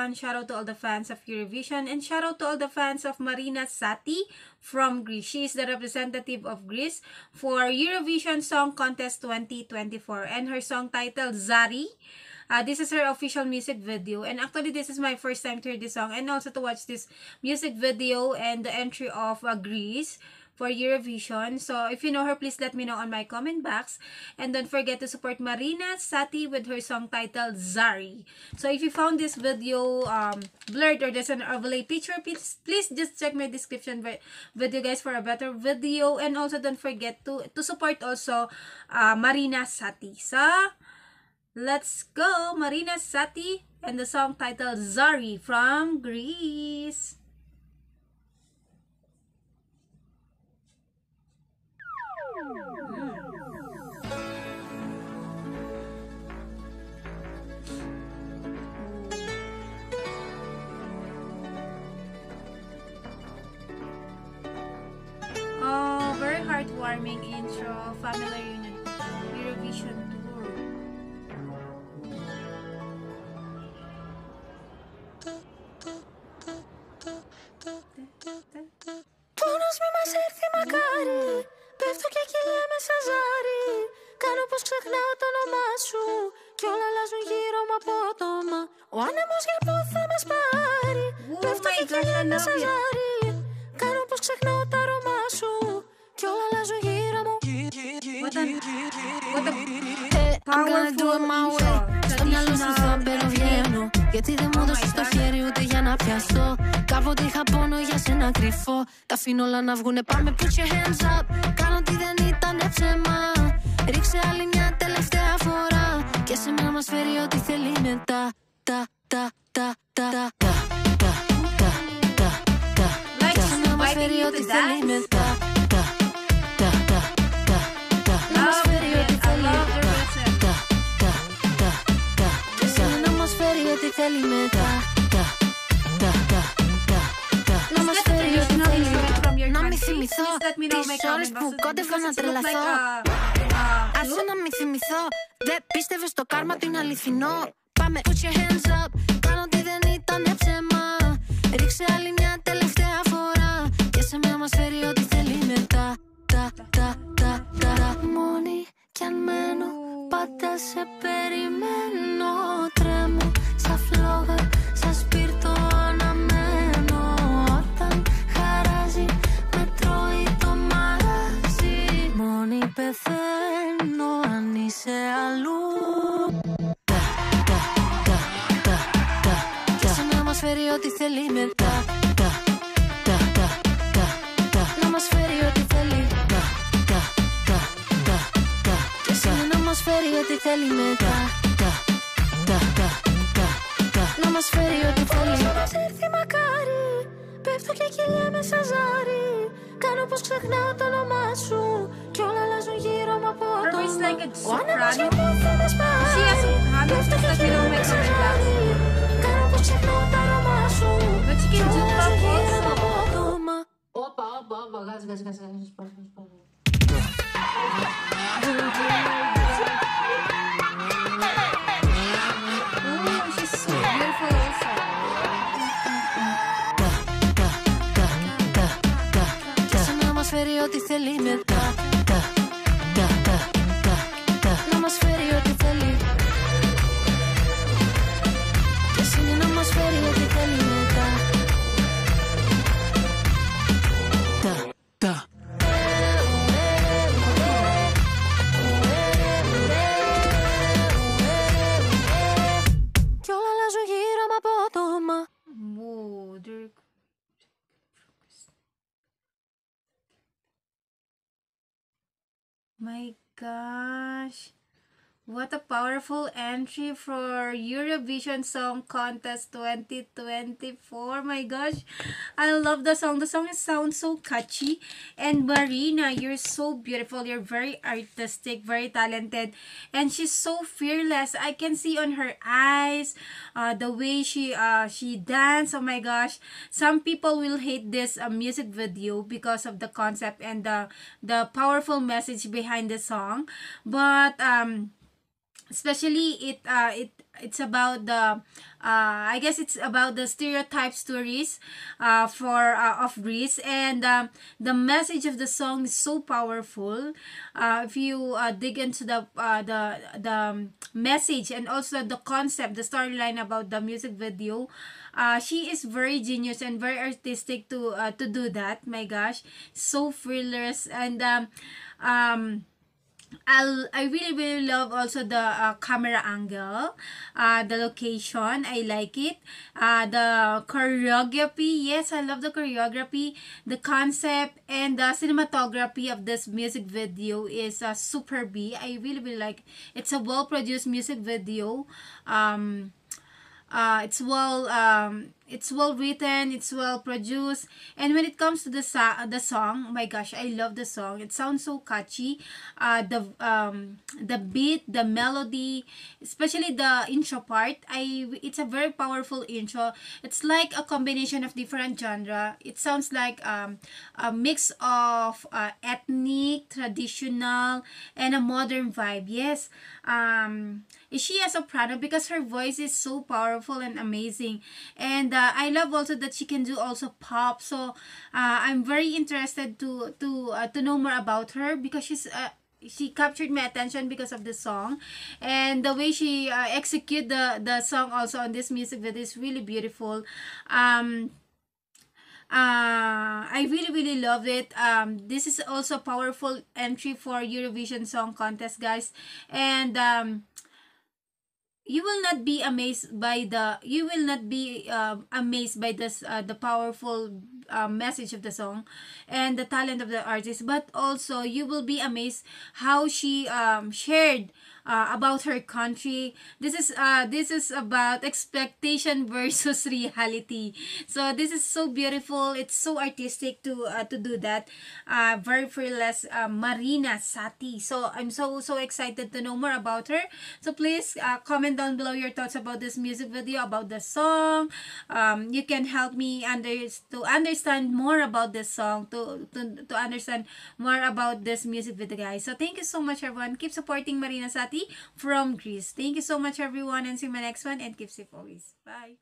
everyone. Shout out to all the fans of Eurovision and shout out to all the fans of Marina Sati from Greece. She is the representative of Greece for Eurovision Song Contest 2024 and her song titled Zari. Uh, this is her official music video and actually this is my first time to hear this song and also to watch this music video and the entry of uh, Greece for Eurovision. So, if you know her, please let me know on my comment box. And don't forget to support Marina Sati with her song titled Zari. So, if you found this video um, blurred or there's an overlay picture, please, please just check my description video guys for a better video. And also, don't forget to, to support also uh, Marina Sati. So, let's go! Marina Sati and the song titled Zari from Greece. Very heartwarming intro, family reunion, Eurovision tour. Πόνος μη μας έρθει μακάρι. Πέφτω και κυλιέμαι σαν ζάρι. Κάνω πως ξεχνάω το όνομά σου. Κι όλα αλλάζουν γύρω μου απότομα Ο άνεμος για πού θα μας πάρει; Oh Πέφτω my και gosh, I κυλιέμαι love σαν it. ζάρι. Κάνω πως ξεχνάω a, what a Ε, I'm gonna do it my way Powerful Στο μυαλό σου θα traditional περιβγαίνω Γιατί δεν μου Oh my έδωσες το God. χέρι ούτε για να πιαστώ. Κάποτε είχα πόνο για σένα κρυφό. Τα αφήνω όλα να βγουνε πάμε put your hands up. Κάνω ότι δεν ήταν ψέμα Ρίξε άλλη μια τελευταία φορά. Και σε μένα μας φέρει ό,τι θέλει μετά. Τα, τα, τα, τα, τα, τα, τα, τα, τα, τα. Like Και σε μένα μας inviting φέρει you ό,τι to θέλει dance? μετά. Τα, Να μην μη θυμηθώ τι ώρε που κόντευα να τρελαθώ. Άσε να μη θυμηθώ. Δεν πίστευε στο κάρμα του είναι αληθινό. Πάμε, put. Κάνω ότι δεν ήταν ψέμα. Φέρει ό,τι θέλει μετά. Τα, τα, τα, τα, τα. Να μας φέρει ό,τι θέλει. Τα, τα, τα, τα, τα. Και σε να μας φέρει ό,τι θέλει μετά. Τα, τα, τα, τα, τα. Να μας φέρει ό,τι θέλει. Να μας έρθει μακάρι. Πέφτω και κυλιέμαι σαν ζάρι. Κάνω πως ξεχνάω το όνομά σου. Κι όλα αλλάζουν γύρω μου από Her το voice is like a Ο άνεμος soprano. για πού θα μας πάρει. She has soprano. Πέφτω Please και let me know in my κυλιέμαι σαν comment box. ζάρι. σιγά σιγά σιγά Φέρει ό,τι θέλει με My gosh. What a powerful entry for Eurovision Song Contest 2024. My gosh. I love the song. The song sounds so catchy. And Marina, you're so beautiful. You're very artistic, very talented. And she's so fearless. I can see on her eyes, uh, the way she uh, she dance. Oh my gosh. Some people will hate this uh, music video because of the concept and the the powerful message behind the song. But um especially it uh it it's about the uh, I guess it's about the stereotype stories uh, for uh, of Greece. And um, the message of the song is so powerful. Uh, if you uh, dig into the uh, the the message and also the concept the storyline about the music video uh, she is very genius and very artistic to uh, to do that. My gosh. So fearless and um, um I'll, I really really love also the uh, camera angle, uh, the location. I like it. Uh, the choreography. Yes, I love the choreography. The concept and the cinematography of this music video is uh, super B. I really really like. It's a well produced music video. Um, uh, it's well um, it's well written it's well produced. And when it comes to the sa- the song oh my gosh i love the song. It sounds so catchy. Uh, the um, the beat the melody especially the intro part i it's a very powerful intro. It's like a combination of different genre. It sounds like um, a mix of uh, ethnic traditional and a modern vibe. Yes um, is she a soprano? Because her voice is so powerful and amazing. And uh, I love also that she can do also pop so uh, I'm very interested to to uh, to know more about her because she's uh, she captured my attention because of the song and the way she uh, execute the the song also on this music video is really beautiful um uh, I really really love it. Um, this is also powerful entry for Eurovision Song Contest, guys. And um, you will not be amazed by the you will not be uh, amazed by this uh, the powerful uh, message of the song and the talent of the artist but also you will be amazed how she um, shared uh, about her country. This is uh, this is about expectation versus reality. So this is so beautiful. It's so artistic to uh, to do that. Uh, very fearless uh, Marina Sati. So I'm so so excited to know more about her. So please uh, comment down below your thoughts about this music video, about the song. Um, you can help me under to understand more about this song, to, to, to understand more about this music video, guys. So thank you so much, everyone. Keep supporting Marina Sati from Greece. Thank you so much, everyone, and see my next one. And keep safe always. Bye.